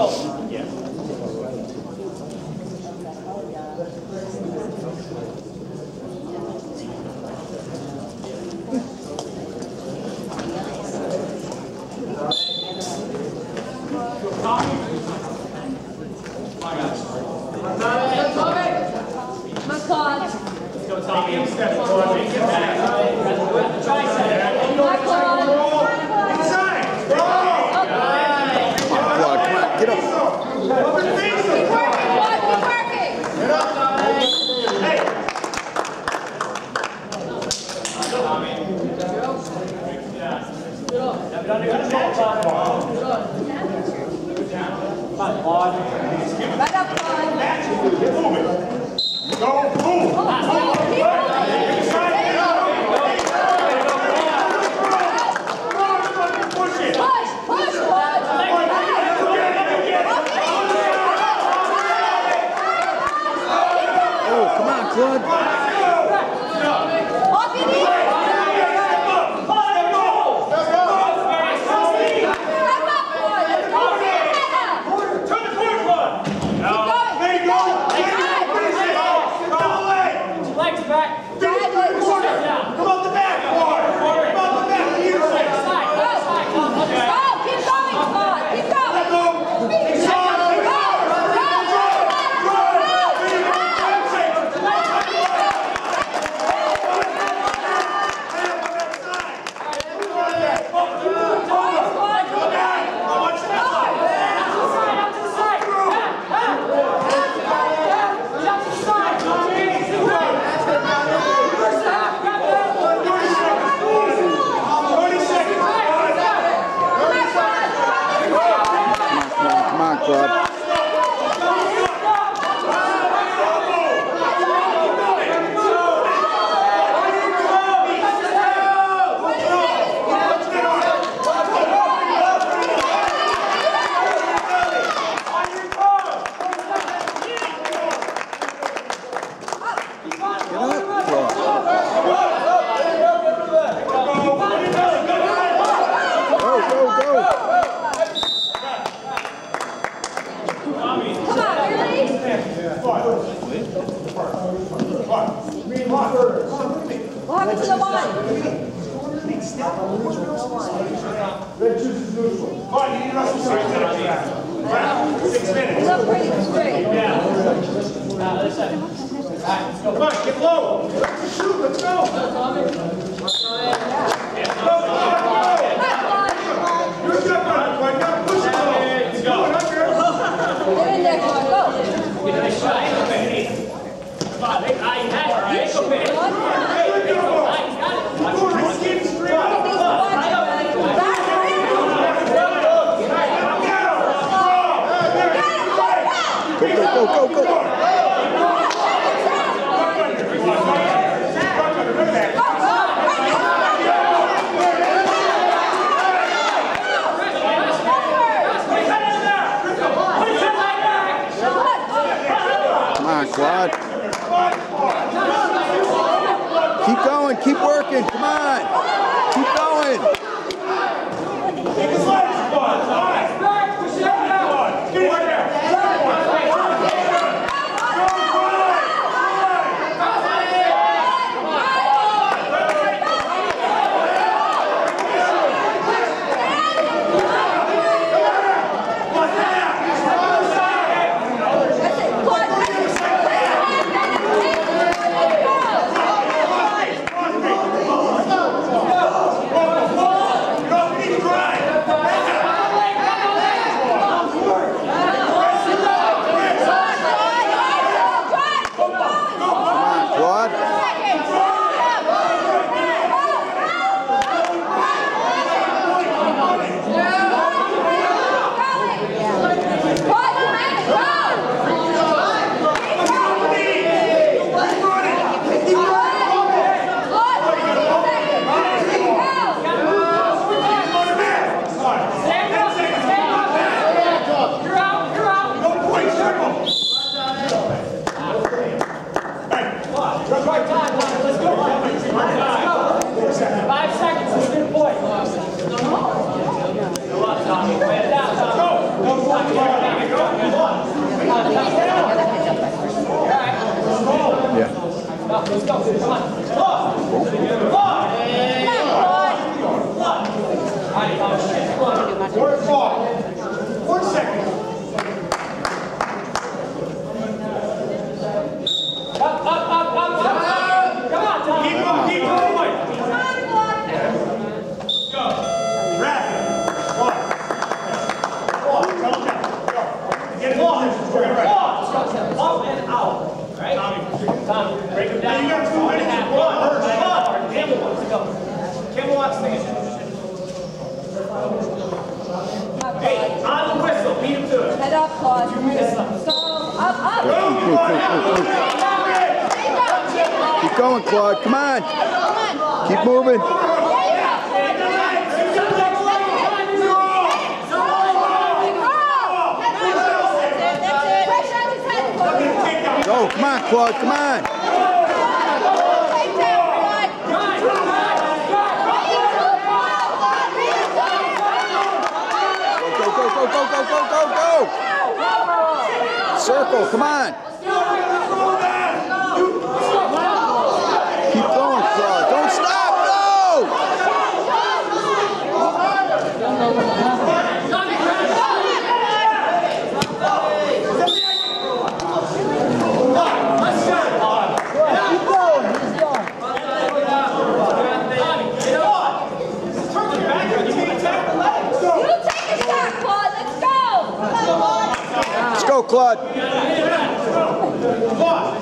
Close. Yes. Let's go, Tommy. Step forward. Make back. Right up, Claude. Go, move. back. That neutral. Fine, you need us for six minutes. Six minutes. Look. Yeah. Now, listen. Let's go. Come on, get low. Let's shoot, let's go. Come on. Hey, on the whistle, beat him to it. Head up, Claude. Go. Up, up. Keep going, Claude. Come on. Come on. Keep moving. Go. Come on, Claude. Come on. Go, go, go, go, go, go. Circle. Come on. Keep going, Claude. Don't stop. No. Let's go, Claude. One.